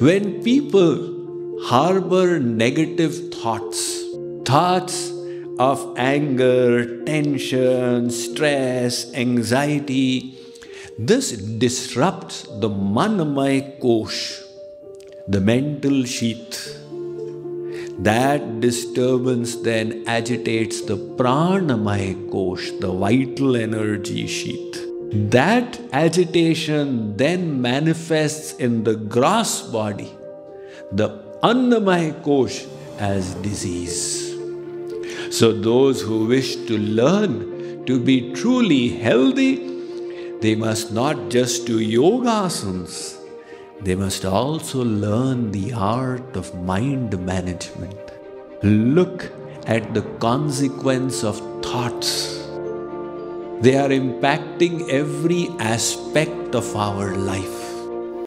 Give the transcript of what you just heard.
When people harbor negative thoughts, thoughts of anger, tension, stress, anxiety, this disrupts the Manamay Kosh, the mental sheath. That disturbance then agitates the Pranamay Kosh, the vital energy sheath. That agitation then manifests in the gross body, the Annamay Kosh, as disease. So, those who wish to learn to be truly healthy they must not just do yoga asanas, they must also learn the art of mind management. Look at the consequence of thoughts. They are impacting every aspect of our life.